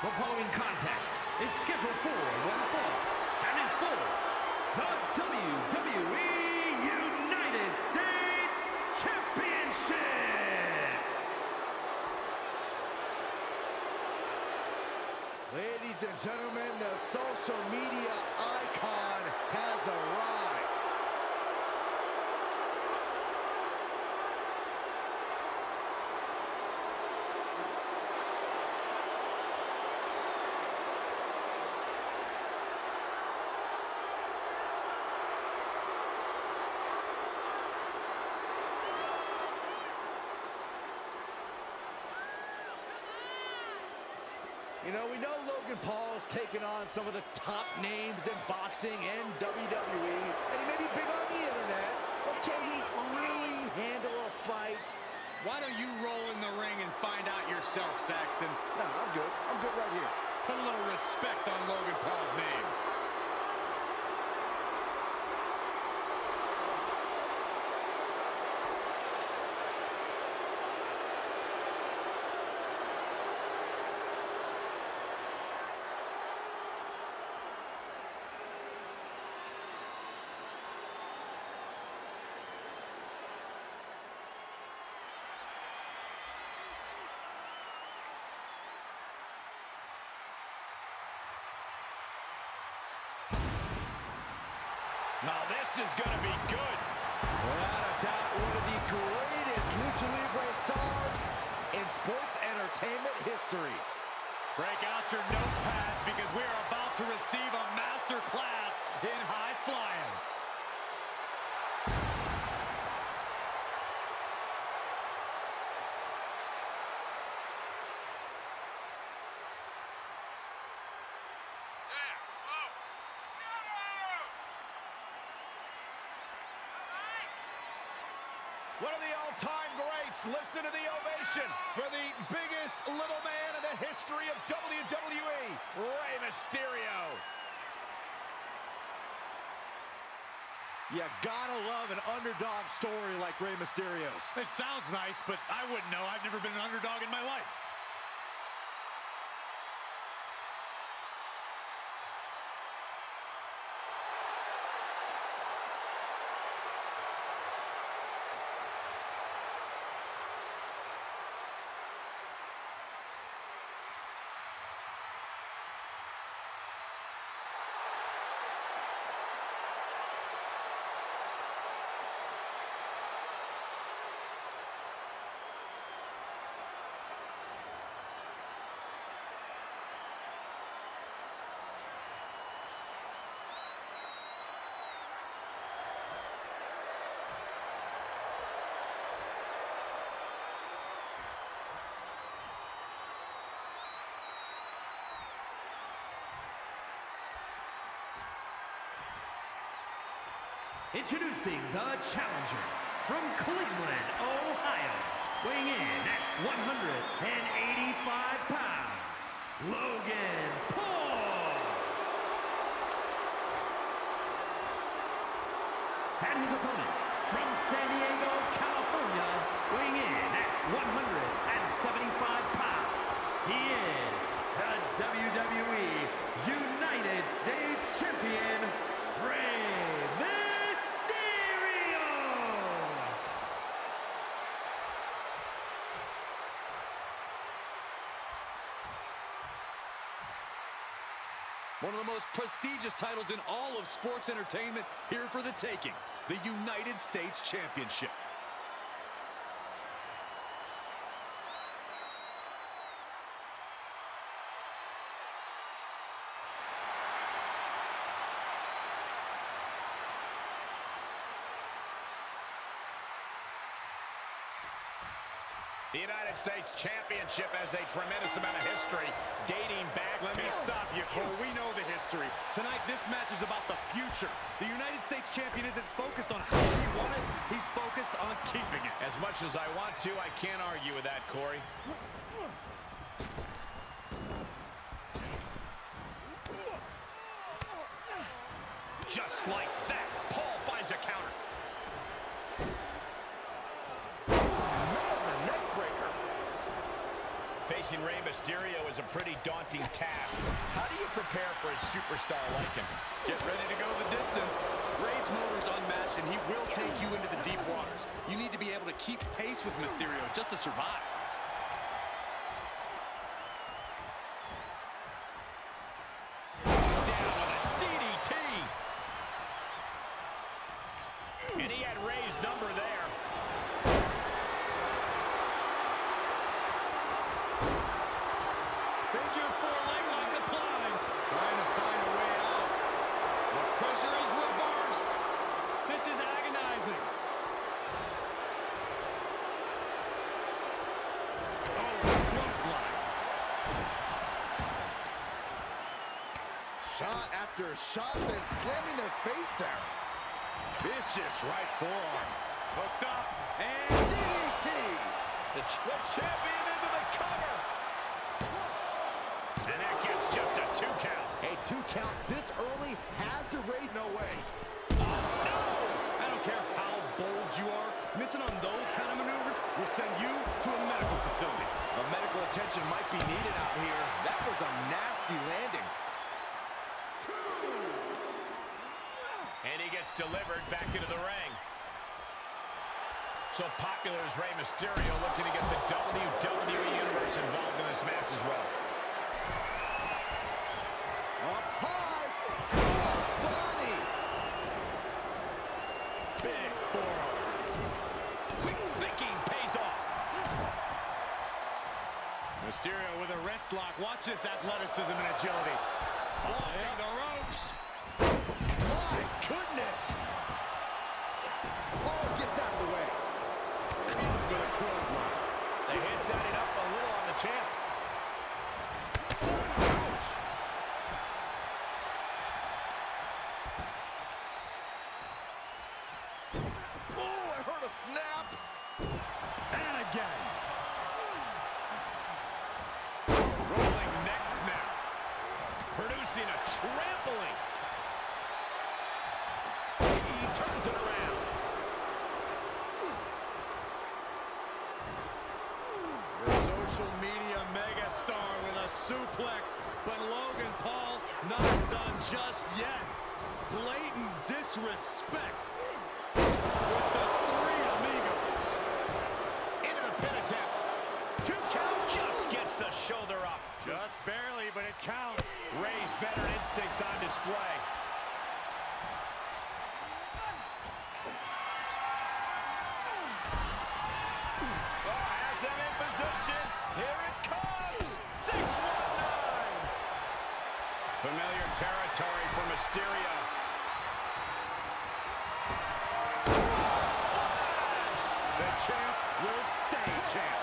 The following contest is scheduled for one fall and is for the WWE United States Championship. Ladies and gentlemen, the social media icon has arrived. You know, we know Logan Paul's taken on some of the top names in boxing and WWE, and he may be big on the internet, but can he really handle a fight? Why don't you roll in the ring and find out yourself, Saxton? No, I'm good. I'm good right here. Put a little respect on Logan Paul's name. This is going to be good. One of the all-time greats. Listen to the ovation for the biggest little man in the history of WWE, Rey Mysterio. You gotta love an underdog story like Rey Mysterio's. It sounds nice, but I wouldn't know. I've never been an underdog in my life. Introducing the challenger from Cleveland, Ohio, weighing in at 185 pounds, Logan Paul. And his opponent One of the most prestigious titles in all of sports entertainment here for the taking. The United States Championship. The United States Championship has a tremendous amount of history dating back Let to... me stop you, Cole. Oh, we know the history. Tonight, this match is about the future. The United States champion isn't focused on how he won it. He's focused on keeping it. As much as I want to, I can't argue with that, Corey. Just like that, Paul finds a counter. Man, the neck breaker. Facing Rey Mysterio is a pretty daunting task. How do you prepare for a superstar like him? Get ready to go the distance. Rey's motor's unmatched, and he will take you into the deep waters. You need to be able to keep pace with Mysterio just to survive. Figure four leg lock applied. Trying to find a way out. The pressure is reversed. This is agonizing. Oh, clothesline. Shot after shot, then slamming their face down. Vicious right forearm. Hooked up. And DDT. The, ch the champion into the cover. And that gets just a two count. A two count this early has to raise no way. Oh, I don't care how bold you are. Missing on those kind of maneuvers will send you to a medical facility. The medical attention might be needed out here. That was a nasty landing. And he gets delivered back into the ring. So popular is Rey Mysterio looking to get the WWE Universe involved in this match as well. Up high. Cross body. Big forearm. Quick thinking pays off. Mysterio with a wrist lock. Watch this athleticism and agility. Walking the ropes. My goodness. Paul gets out of the way. Clothesline. The hits added up a little on the champ. Oh, I heard a snap. And again. Rolling neck snap. Producing a trampling. He turns it around. The social media megastar with a suplex, but Logan Paul not done just yet. Blatant disrespect Mysterio. Splash! The champ will stay champ.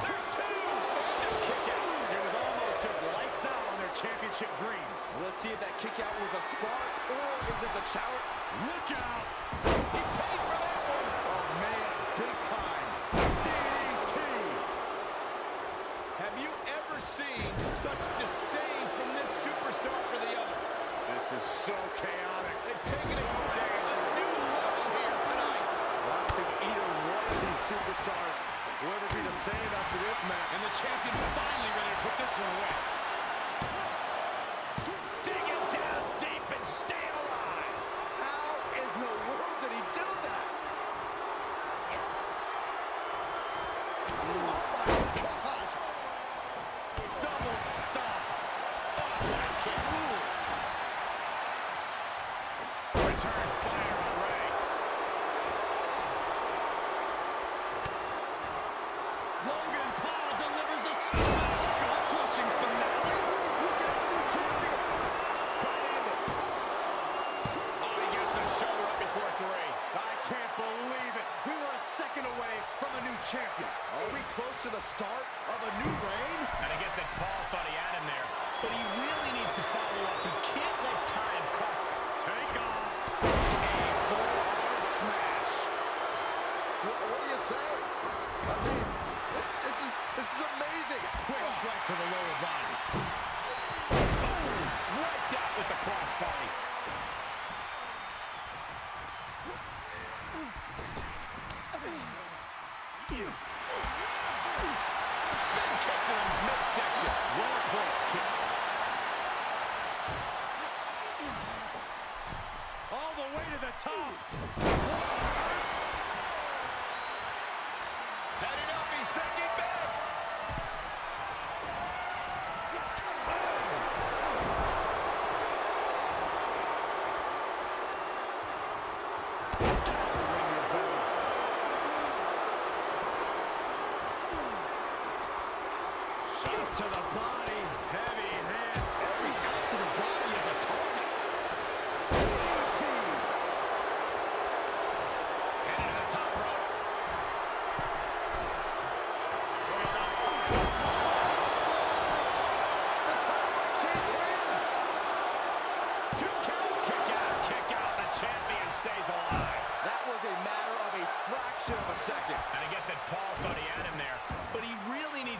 There's two. And a kick out. It was almost just lights out on their championship dreams. Let's see if that kick out was a spark or is it the shout? Look out! He paid for that one. I mean, this, this, is, this is amazing. Quick strike to the lower body. Boom! Wiped out with the crossbody. Spin kick to the midsection. Well-placed kick. All the way to the top.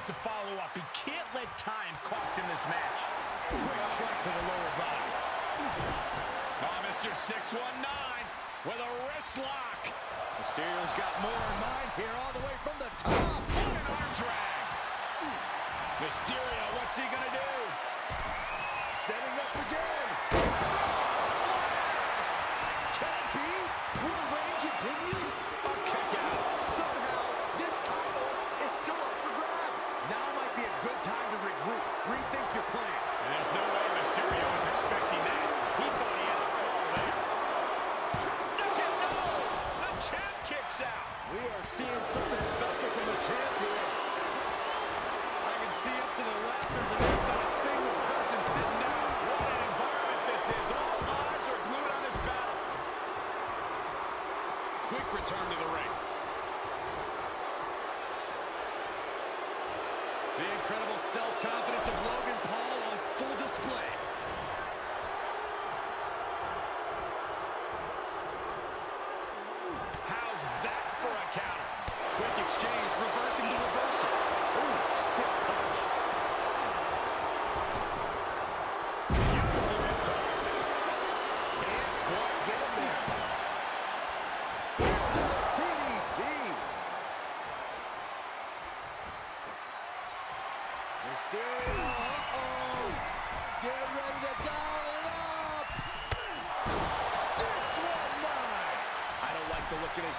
needs to follow up. He can't let time cost him this match. Quick strike to the lower body. Ah, oh, Mr. 619 with a wrist lock. Mysterio's got more in mind here all the way from the top. What an arm drag. Mysterio, what's he going to do?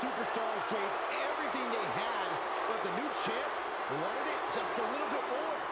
superstars gave everything they had, but the new champ wanted it just a little bit more.